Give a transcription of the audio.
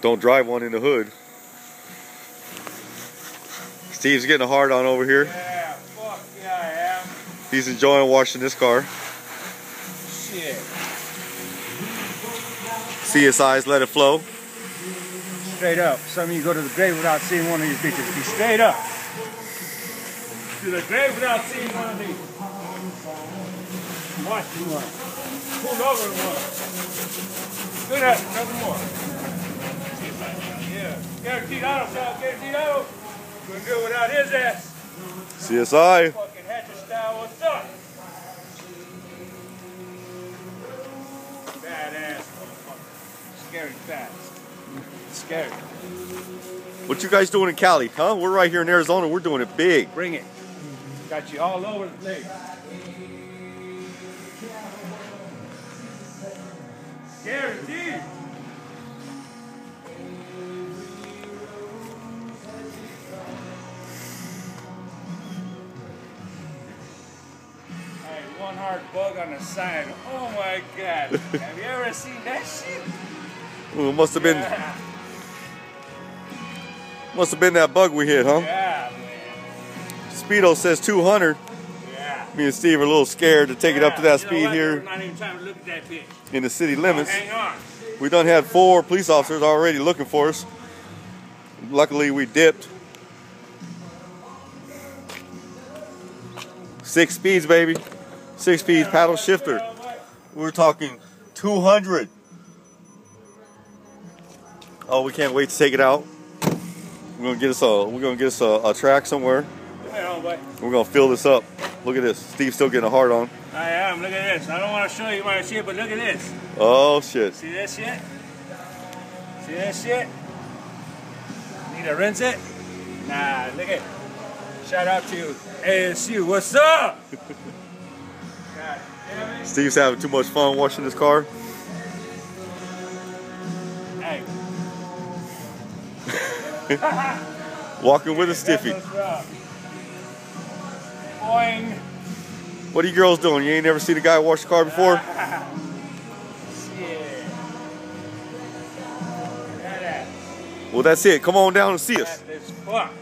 Don't drive one in the hood. Steve's getting a hard on over here. Yeah, fuck yeah, I am. He's enjoying washing this car. Shit. CSI's let it flow. Straight up. Some of you go to the grave without seeing one of these bitches. Be straight up. To the grave without seeing one of these. Watch one. Pull over one. Do that. Nothing more. Yeah. Guaranteed auto shop. Guaranteed auto. Couldn't do without his ass. CSI. Fucking hatchet style. What's up? Badass motherfucker. Scary fast. Scary. What you guys doing in Cali, huh? We're right here in Arizona. We're doing it big. Bring it. Got you all over the place. Guaranteed. One hard bug on the side. Oh my god. Have you ever seen that shit? Well, it must have been Yeah, must have been that bug we hit, huh? yeah man. Speedo says 200. Yeah. Me and Steve are a little scared to take it up to that You speed here We're not even trying to look at that bitch. in the city limits. Hang on. We done had four police officers already looking for us. Luckily, we dipped. Six speeds, baby. Six speeds, paddle shifter. We're talking 200. Oh, we can't wait to take it out. We're gonna get us a we're gonna get us a, a track somewhere. Come here, homeboy. We're gonna fill this up. Look at this. Steve's still getting a hard on. I am. Look at this. I don't want to show you my shit, but look at this. Oh shit. See that shit? See that shit? Need to rinse it? Nah, look at it. Shout out to ASU. What's up? God damn it. Steve's having too much fun washing this car. Hey. Walking with a stiffy. That's what's up. Boing. What are you girls doing? You ain't never seen a guy wash a car before? Shit. Look at that. Well, that's it. Come on down and see us. That is fuck.